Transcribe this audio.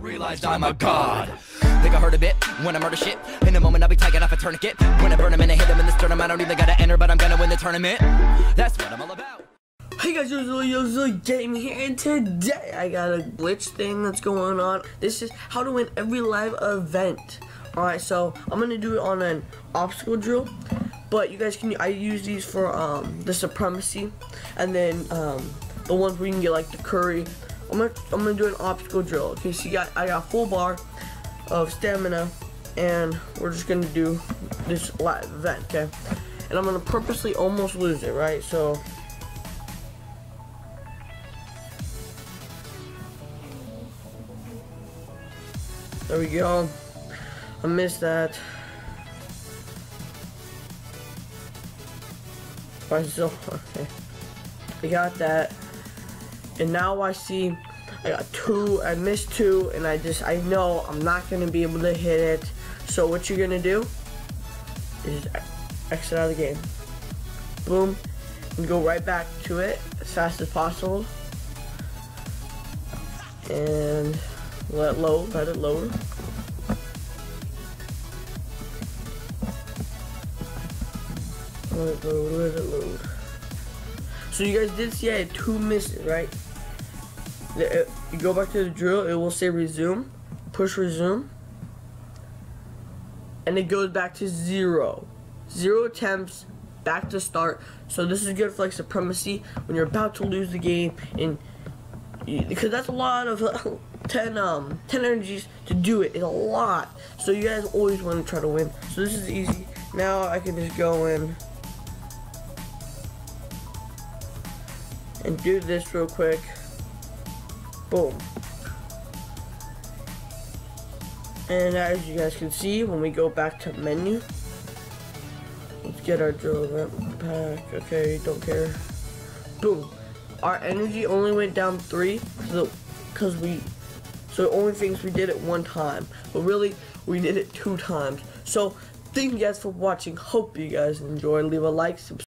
realized I'm a god. Think I heard a bit when I murder shit. In a moment, I'll be taking off a tourniquet. When I burn him and I hit him in the sternum, I don't even gotta enter, but I'm gonna win the tournament. That's what I'm all about. Hey guys, Yozo Yozo Game here, and today I got a glitch thing that's going on. This is how to win every live event. Alright, so I'm gonna do it on an obstacle drill, but you guys can, I use these for um, the supremacy, and then um, the ones where you can get like the curry. I'm gonna, I'm gonna do an obstacle drill. Okay, so I, got, I got full bar of stamina, and we're just gonna do this event, okay? And I'm gonna purposely almost lose it, right? So There we go. I missed that. Still, okay. I got that. And now I see I got two, I missed two, and I just, I know I'm not gonna be able to hit it. So what you're gonna do is exit out of the game. Boom, and go right back to it as fast as possible. And let load, let it load. Let it load, let it load. So you guys did see I had two misses, right? You go back to the drill, it will say resume, push resume, and it goes back to zero. Zero attempts, back to start. So this is good for like supremacy when you're about to lose the game and because that's a lot of 10 um 10 energies to do it. It's a lot. So you guys always want to try to win. So this is easy. Now I can just go in and do this real quick. Boom. And as you guys can see, when we go back to menu, let's get our drill event pack. Okay, don't care. Boom. Our energy only went down three because we so it only thinks we did it one time. But really, we did it two times. So, thank you guys for watching. Hope you guys enjoy. Leave a like, subscribe.